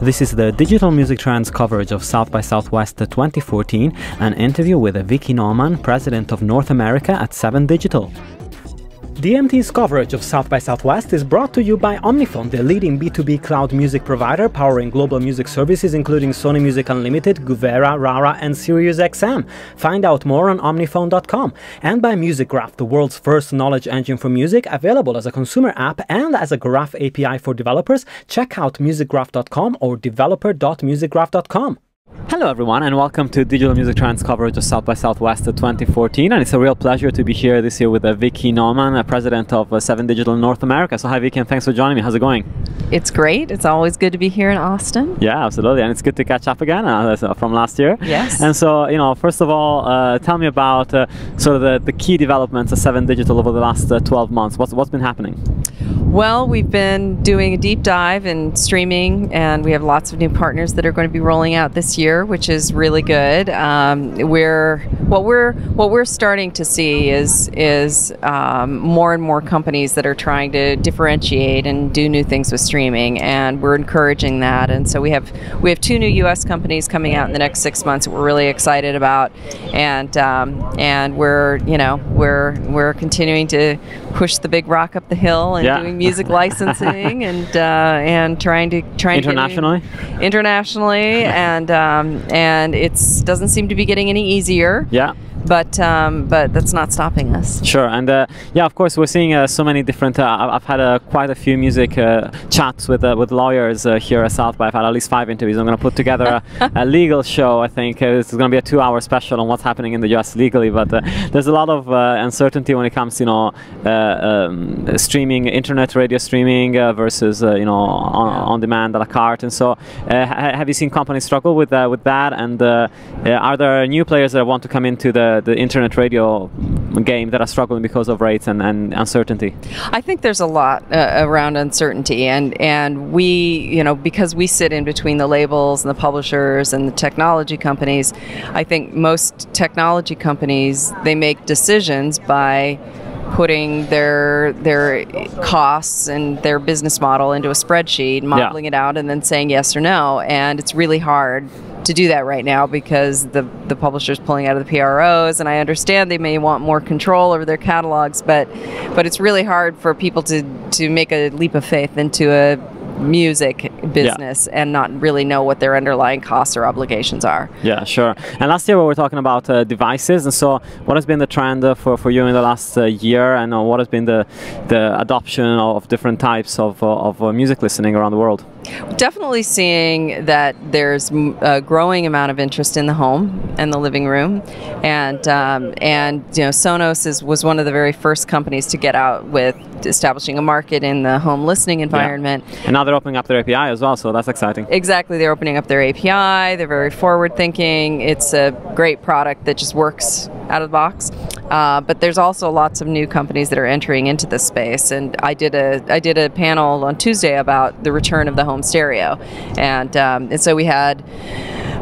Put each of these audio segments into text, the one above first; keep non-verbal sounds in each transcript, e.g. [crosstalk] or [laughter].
This is the Digital Music Trends coverage of South by Southwest 2014, an interview with Vickie Nauman, President of North America at 7 Digital. DMT's coverage of South by Southwest is brought to you by Omnifone, the leading B2B cloud music provider powering global music services including Sony Music Unlimited, Guvera, Rara, and SiriusXM. Find out more on omnifone.com. And by MusicGraph, the world's first knowledge engine for music, available as a consumer app and as a Graph API for developers. Check out musicgraph.com or developer.musicgraph.com. Hello, everyone, and welcome to Digital Music Trends coverage of South by Southwest 2014. And it's a real pleasure to be here this year with uh, Vickie Nauman, uh, president of uh, Seven Digital North America. So, hi, Vickie, and thanks for joining me. How's it going? It's great. It's always good to be here in Austin. Yeah, absolutely, and it's good to catch up again uh, from last year. Yes. And so, you know, first of all, uh, tell me about uh, sort of the, the key developments of Seven Digital over the last 12 months. What's what's been happening? Well, we've been doing a deep dive in streaming, and we have lots of new partners that are going to be rolling out this year, which is really good. Um, we're what we're what we're starting to see is is um, more and more companies that are trying to differentiate and do new things with streaming, and we're encouraging that. And so we have we have two new U.S. companies coming out in the next six months that we're really excited about, and um, and we're you know we're we're continuing to push the big rock up the hill and Yeah. doing music licensing and uh, and trying to trying to Internationally? internationally and um, and it's doesn't seem to be getting any easier Yeah. But um, but that's not stopping us Sure, and uh, yeah, of course, we're seeing uh, so many different. Uh, I've had uh, quite a few music uh, chats with uh, with lawyers uh, here at South by. I've had at least five interviews. I'm going to put together a, a [laughs] legal show. I think uh, it's going to be a two-hour special on what's happening in the U.S. legally. But uh, there's a lot of uh, uncertainty when it comes, you know, uh, um, streaming, internet radio streaming uh, versus uh, you know on, on demand a la carte. And so, uh, ha- have you seen companies struggle with uh, with that? And uh, uh, are there new players that want to come into the the internet radio game that are struggling because of rates and, and uncertainty? I think there's a lot uh, around uncertainty, and and we, you know, because we sit in between the labels and the publishers and the technology companies. I think most technology companies they make decisions by putting their their costs and their business model into a spreadsheet, modeling it out, and then saying yes or no. And it's really hard to do that right now because the the publisher's pulling out of the PROs, and I understand they may want more control over their catalogs, but but it's really hard for people to to make a leap of faith into a music business and not really know what their underlying costs or obligations are. Yeah, sure. And last year we were talking about uh, devices, and so what has been the trend uh, for, for you in the last uh, year, and uh, what has been the the adoption of different types of, uh, of uh, music listening around the world? Definitely seeing that there's a growing amount of interest in the home and the living room, and um, and you know Sonos is, was one of the very first companies to get out with establishing a market in the home listening environment. And now they're opening up their API as well, so that's exciting. Exactly, they're opening up their API. They're very forward thinking. It's a great product that just works out of the box. Uh, but there's also lots of new companies that are entering into this space, and I did a I did a panel on Tuesday about the return of the home stereo, and um, and so we had.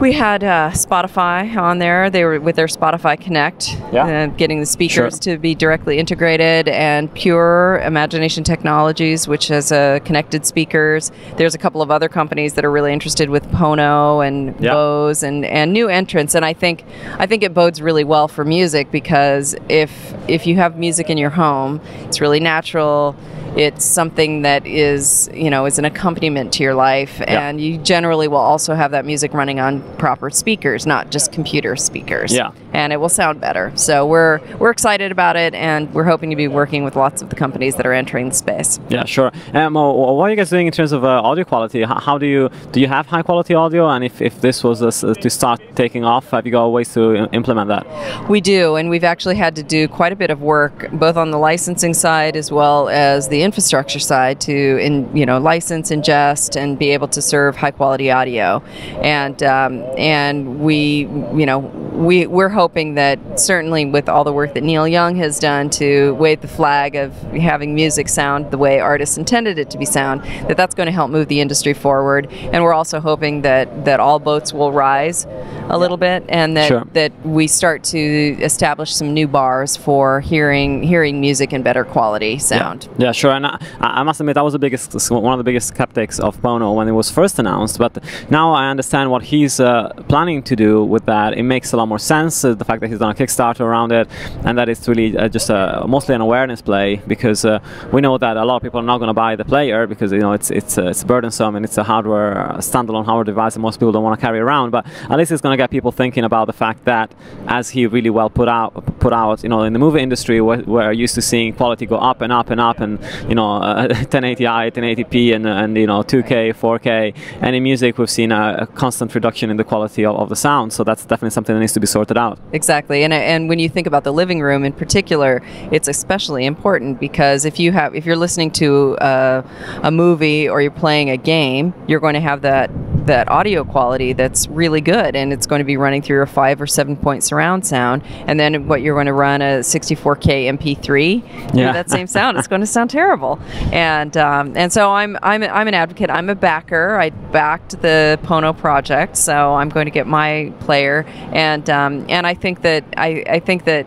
We had uh, Spotify on there. They were with their Spotify Connect, Yeah. uh, getting the speakers Sure. to be directly integrated, and Pure Imagination Technologies, which has uh, connected speakers. There's a couple of other companies that are really interested with Pono and Yeah. Bose and, and new entrants. And I think I think it bodes really well for music because if if you have music in your home, it's really natural. It's something that is, you know, is an accompaniment to your life, Yeah. and you generally will also have that music running on proper speakers, not just computer speakers. Yeah. and it will sound better. So we're we're excited about it, and we're hoping to be working with lots of the companies that are entering the space. Yeah, sure. Um, uh, what are you guys doing in terms of uh, audio quality? How, how do you do you have high quality audio? And if, if this was uh, s- to start taking off, have you got ways to implement that? We do, and we've actually had to do quite a bit of work, both on the licensing side as well as the infrastructure side, to in you know license, ingest, and be able to serve high quality audio. And um, and we you know we we're hoping that certainly with all the work that Neil Young has done to wave the flag of having music sound the way artists intended it to be sound, that that's going to help move the industry forward. And we're also hoping that that all boats will rise a little bit, and that Sure. that we start to establish some new bars for hearing hearing music in better quality sound. Yeah, sure. And I, I must admit, I was the biggest, one of the biggest skeptics of Pono when it was first announced. But now I understand what he's uh, planning to do with that. It makes a lot more sense. Uh, the fact that he's done a Kickstarter around it, and that it's really uh, just a, mostly an awareness play because uh, we know that a lot of people are not going to buy the player because you know it's it's it's burdensome and it's a hardware uh, standalone hardware device that most people don't want to carry around. But at least it's going to get people thinking about the fact that as he really well put out put out, you know, in the movie industry where we're used to seeing quality go up and up and up, and you know, uh, [laughs] 1080i, 1080p, and and you know, 2K, 4K. And in music, we've seen a, a constant reduction in the quality of, of the sound. So that's definitely something that to be sorted out. Exactly, and uh, and when you think about the living room in particular, it's especially important because if you have if you're listening to a, a movie or you're playing a game, you're going to have that that audio quality that's really good, and it's going to be running through a five or seven point surround sound, and then what you're going to run a 64k MP3 through Yeah. that same sound, it's going to sound terrible, and um, and so I'm I'm I'm an advocate. I'm a backer. I backed the Pono project, so I'm going to get my player, and um, and I think that I, I think that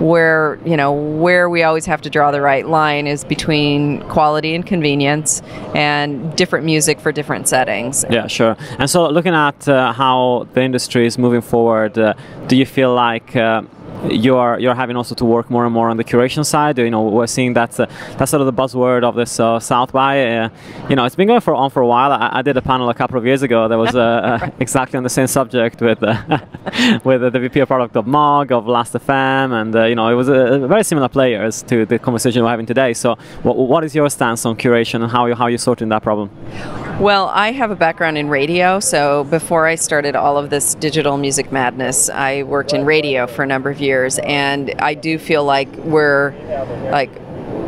where you know where we always have to draw the right line is between quality and convenience, and different music for different settings. Yeah, sure. And so, looking at uh, how the industry is moving forward, uh, do you feel like uh, you're you're having also to work more and more on the curation side? You know, we're seeing that's uh, that's sort of the buzzword of this uh, South by. Uh, you know, it's been going for on for a while. I, I did a panel a couple of years ago that was uh, uh, [laughs] [laughs] exactly on the same subject with uh, [laughs] with the VP of product of Mog of Last.fm, and uh, you know, it was uh, very similar players to the conversation we're having today. So, what, what is your stance on curation and how you how you sorting that problem? Well, I have a background in radio, so before I started all of this digital music madness, I worked in radio for a number of years, and I do feel like we're like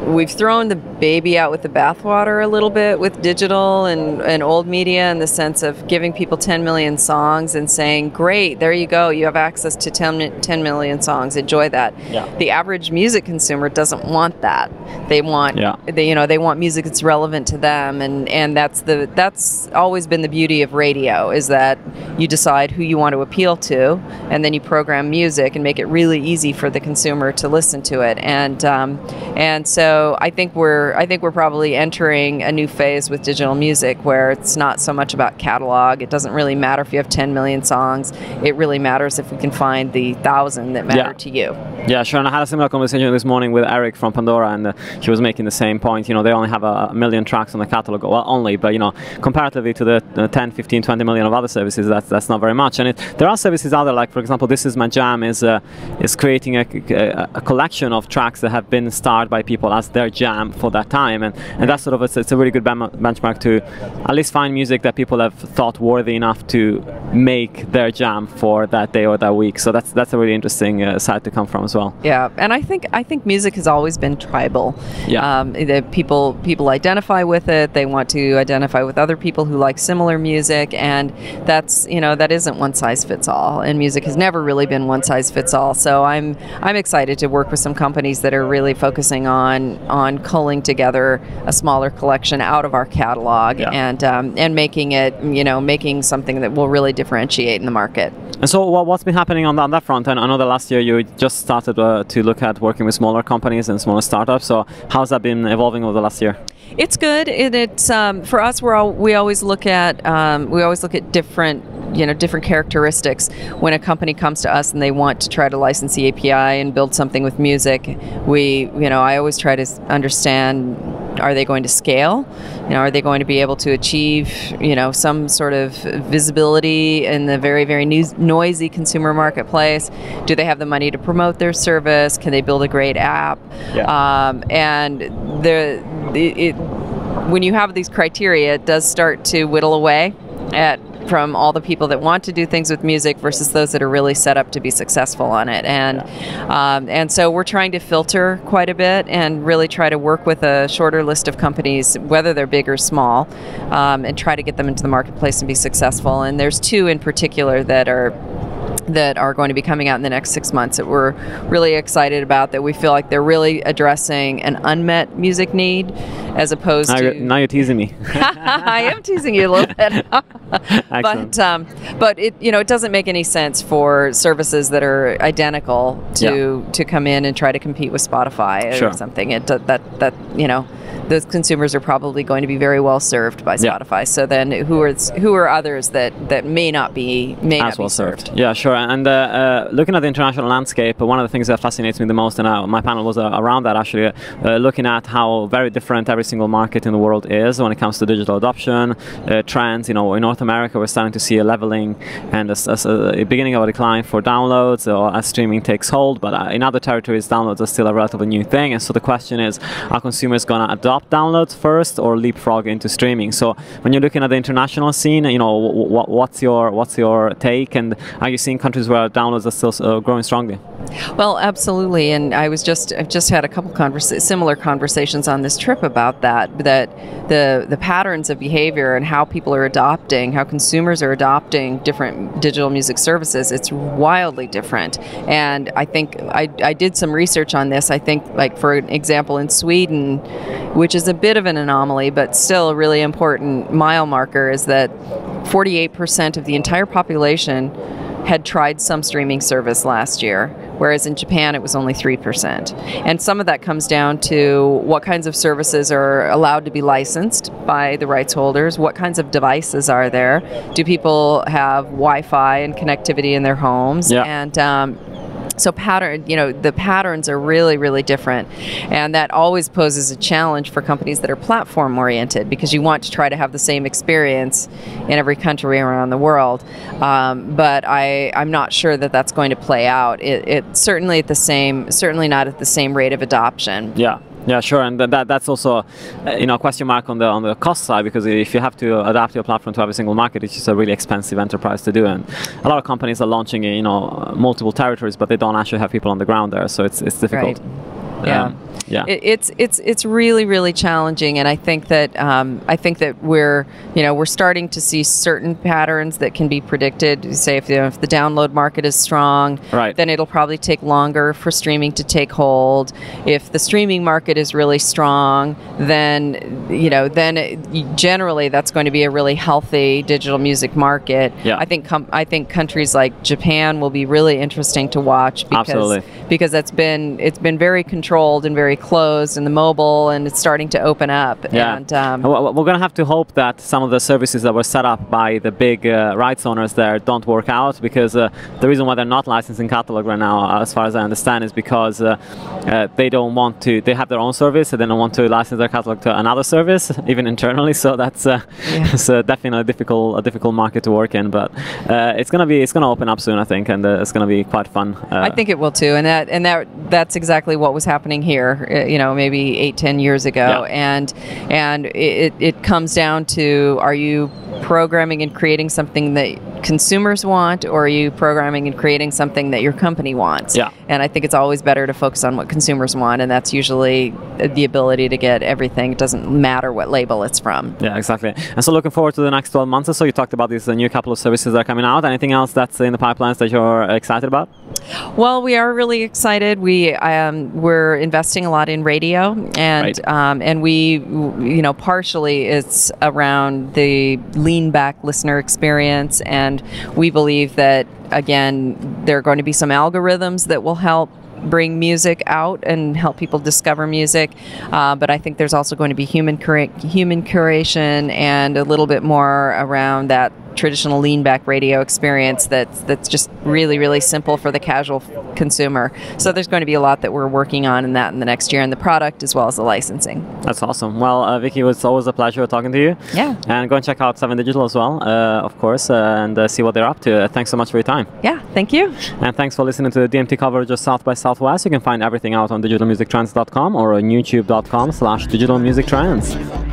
we've thrown the baby out with the bathwater a little bit with digital and, and old media in the sense of giving people 10 million songs and saying, great, there you go, you have access to 10, 10 million songs, enjoy that. Yeah. The average music consumer doesn't want that. They want, Yeah. they, you know, they want music that's relevant to them, and, and that's the that's always been the beauty of radio is that you decide who you want to appeal to, and then you program music and make it really easy for the consumer to listen to it, and um, and so I think we're I think we're probably entering a new phase with digital music where it's not so much about catalog. It doesn't really matter if you have 10 million songs. It really matters if we can find the thousand that matter Yeah. to you. Yeah, sure. And I had a similar conversation this morning with Eric from Pandora, and uh, he was making the same point. You know, they only have a, million tracks on the catalog. Well, only, but you know, comparatively to the, the 10, 15, 20 million of other services, that's that's not very much. And it, there are services out there, like for example, This Is My Jam is uh, is creating a, a, a collection of tracks that have been starred by people as their jam for that time, and and that's sort of a, it's a really good ben- benchmark to at least find music that people have thought worthy enough to make their jam for that day or that week. So that's that's a really interesting uh, side to come from as well. Yeah, and I think I think music has always been tribal. Yeah. um, that people people identify with it. They want to identify with other people who like similar music, and that's you know that isn't one size fits all. And music has never really been one size fits all. So I'm I'm excited to work with some companies that are really focusing on on culling together a smaller collection out of our catalog Yeah. and um, and making it you know making something that will really differentiate in the market. And so, what, what's been happening on, that- on that front? And I know that last year you just started uh, to look at working with smaller companies and smaller startups. So, how's that been evolving over the last year? It's good. It, it's um, for us. We're all, we always look at um, we always look at different you know different characteristics when a company comes to us and they want to try to license the API and build something with music. We you know I always try to understand are they going to scale? You know, are they going to be able to achieve you know some sort of visibility in the very very noisy consumer marketplace? Do they have the money to promote their service? Can they build a great app? Yeah. Um, and the, the it, when you have these criteria, it does start to whittle away at from all the people that want to do things with music versus those that are really set up to be successful on it. And um, and so we're trying to filter quite a bit and really try to work with a shorter list of companies, whether they're big or small, um, and try to get them into the marketplace and be successful. And there's two in particular that are that are going to be coming out in the next six months that we're really excited about that we feel like they're really addressing an unmet music need as opposed now to you're, now you're teasing me [laughs] [laughs] I am teasing you a little bit [laughs] but um, but it you know it doesn't make any sense for services that are identical to yeah. to come in and try to compete with Spotify sure. or something it that that you know those consumers are probably going to be very well served by Spotify. Yeah. So then, who are who are others that, that may not be may as not well be served? served? Yeah, sure. And uh, uh, looking at the international landscape, one of the things that fascinates me the most, and uh, my panel was uh, around that actually, uh, looking at how very different every single market in the world is when it comes to digital adoption uh, trends. You know, in North America, we're starting to see a leveling and a, a, a beginning of a decline for downloads or as streaming takes hold. But in other territories, downloads are still a relatively new thing. And so the question is, are consumers going to adopt downloads first or leapfrog into streaming? So when you're looking at the international scene, you know, what's your what's your take, and are you seeing countries where downloads are still uh, growing strongly? Well, absolutely, and I was just I've just had a couple conversa- similar conversations on this trip about that. That the the patterns of behavior and how people are adopting, how consumers are adopting different digital music services, it's wildly different. And I think I, I did some research on this. I think, like for example, in Sweden, which is a bit of an anomaly, but still a really important mile marker, is that 48% of the entire population had tried some streaming service last year, whereas in Japan it was only 3%. And some of that comes down to what kinds of services are allowed to be licensed by the rights holders, what kinds of devices are there, do people have Wi Fi and connectivity in their homes, yeah. and um, so pattern, you know, the patterns are really, really different, and that always poses a challenge for companies that are platform oriented because you want to try to have the same experience in every country around the world. Um, but I, I'm not sure that that's going to play out. It, it certainly at the same, certainly not at the same rate of adoption. Yeah. Yeah, sure, and that that's also uh, you know a question mark on the on the cost side because if you have to adapt your platform to every single market, it's just a really expensive enterprise to do. And a lot of companies are launching you know multiple territories, but they don't actually have people on the ground there, so it's it's difficult. Right. Yeah. Um, yeah. It, it's it's it's really really challenging, and I think that um, I think that we're you know we're starting to see certain patterns that can be predicted. Say if, you know, if the download market is strong, right. then it'll probably take longer for streaming to take hold. If the streaming market is really strong, then you know then it, generally that's going to be a really healthy digital music market. Yeah. I think com- I think countries like Japan will be really interesting to watch because Absolutely. Because that's been it's been very controlled and very closed in the mobile and it's starting to open up. Yeah. And, um, we're going to have to hope that some of the services that were set up by the big uh, rights owners there don't work out because uh, the reason why they're not licensing catalog right now, as far as I understand, is because uh, uh they don't want to, they have their own service, so they don't want to license their catalog to another service, [laughs] even internally. So that's uh, yeah. [laughs] it's definitely a difficult, a difficult market to work in. But uh, it's going to be, it's going to open up soon, I think, and it's going to be quite fun. I think it will too. And that, and that, that's exactly what was happening here uh, you know, maybe eight, ten years ago, yeah. and and it, it comes down to are you programming and creating something that consumers want, or are you programming and creating something that your company wants? Yeah. And I think it's always better to focus on what consumers want, and that's usually the ability to get everything. It doesn't matter what label it's from. Yeah, exactly. And so, looking forward to the next 12 months or so. You talked about these new couple of services that are coming out. Anything else that's in the pipelines that you're excited about? Well, we are really excited. We um, we're investing a lot in radio, and right. um, and we you know partially it's around the lean back listener experience, and we believe that again there are going to be some algorithms that will help bring music out and help people discover music. Uh, but I think there's also going to be human cura- human curation and a little bit more around that traditional lean back radio experience that's that's just really really simple for the casual consumer. So there's going to be a lot that we're working on in that in the next year in the product as well as the licensing. That's awesome. Well, uh, Vickie, it's always a pleasure talking to you. Yeah. And go and check out Seven Digital as well, uh, of course, uh, and uh, see what they're up to. Uh, thanks so much for your time. Yeah. Thank you. And thanks for listening to the DMT coverage of South by Southwest. You can find everything out on digitalmusictrends.com or on youtube.com/slash digitalmusictrends.